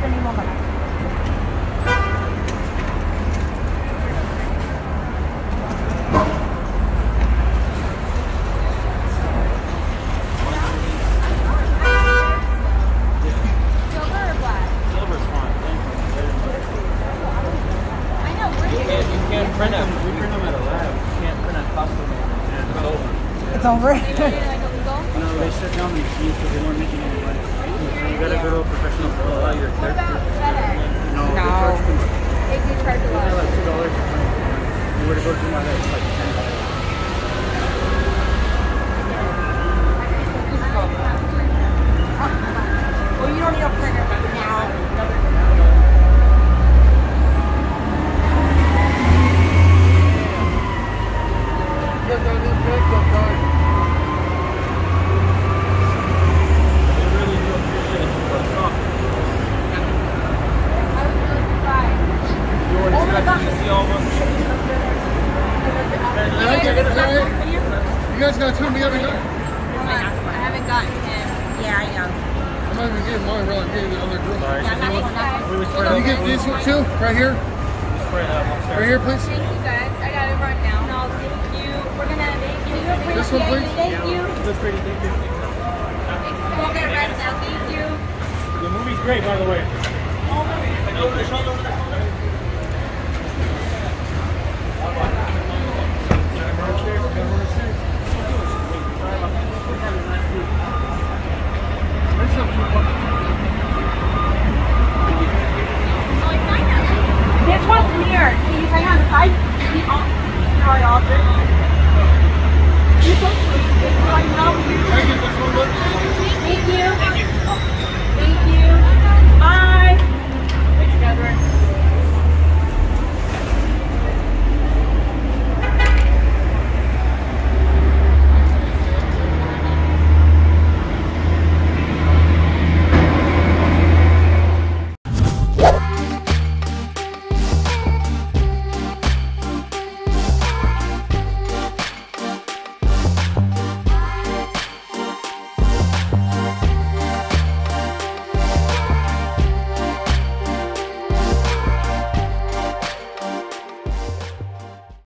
dito ni can't Print them. We print them at a lab. Can't print a custom. It's over. It's over. no, they shut down the machines because they weren't making any you gotta go to a professional pro. What about FedEx? No, they No. charge too much. They do charge a They're like two dollars. You were to go to one, it's like ten dollars. Well, oh, you don't need a printer now. They really do appreciate you. But stop. I was really surprised. You already said I can see all of us. You guys gotta tell me every night. I haven't gotten him. Yeah, I know. I'm not even getting mine, really. I'm getting the other girl. Sorry. Yeah, I'm not even that. We were spread Can you get this one too? Right here? Spread out upstairs. Right here, please? Thank you guys. I got it run now. No, thank you. We're gonna thank you. We This one, appreciate please. it. Thank you. That's pretty big. We'll get right now. Thank you. The movie's great, by the way.